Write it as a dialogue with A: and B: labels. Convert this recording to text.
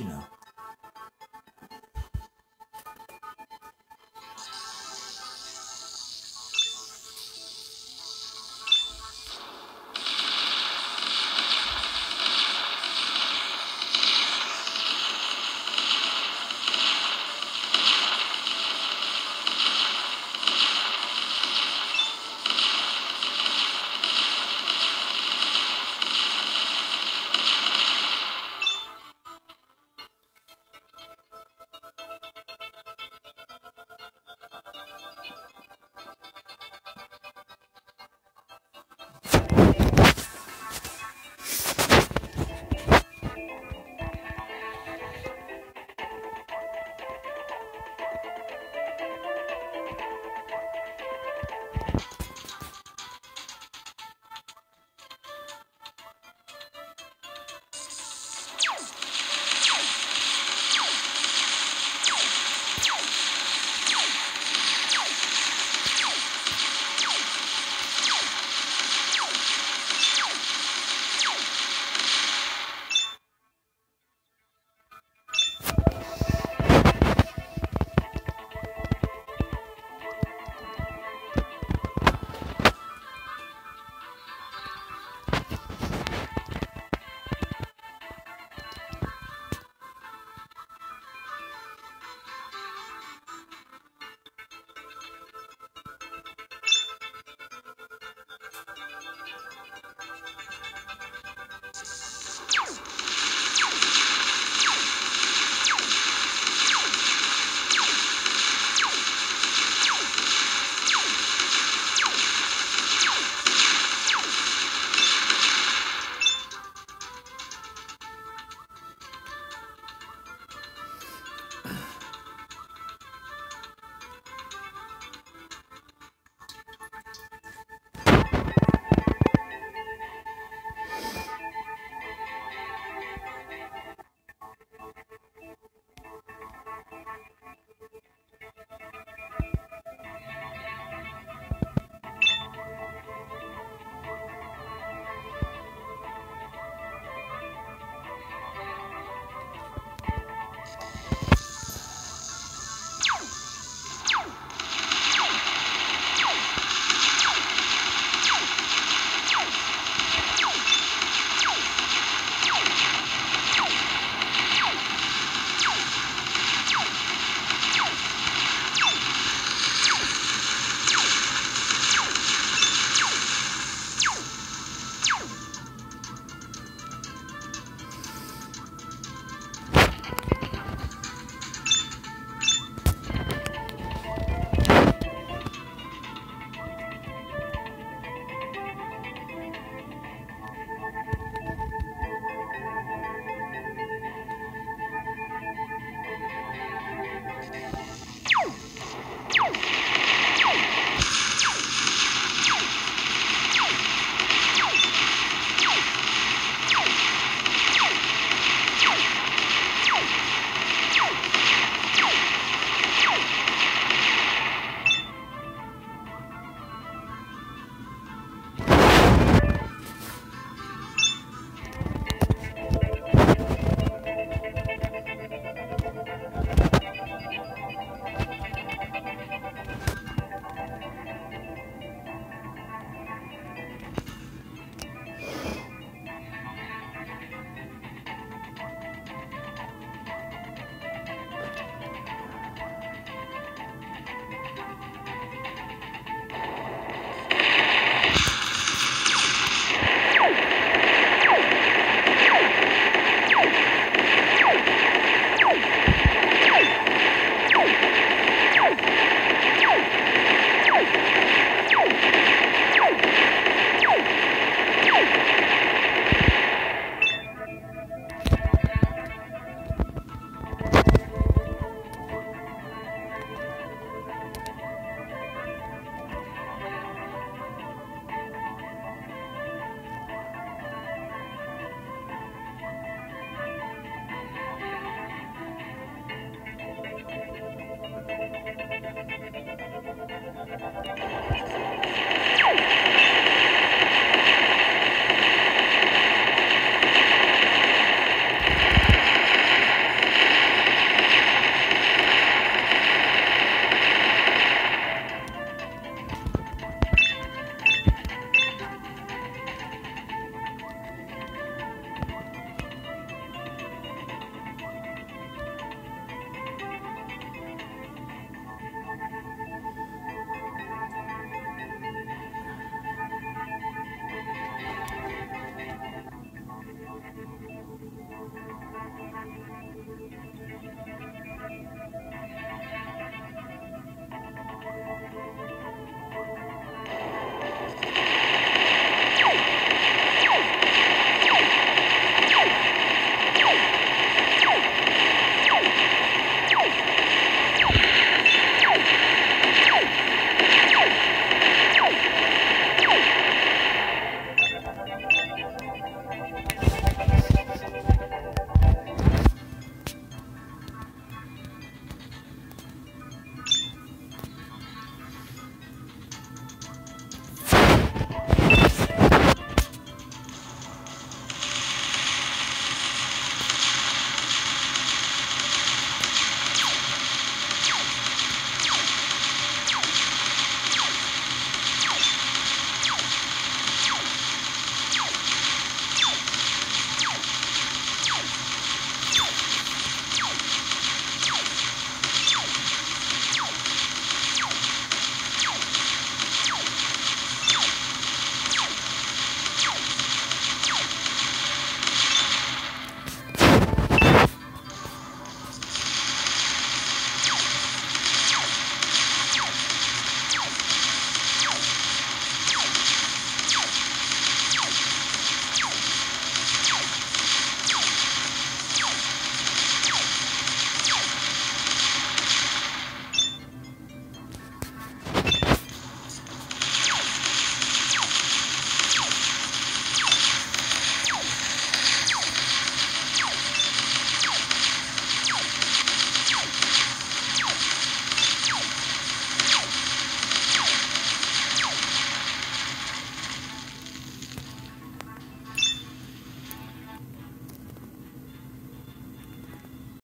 A: you know.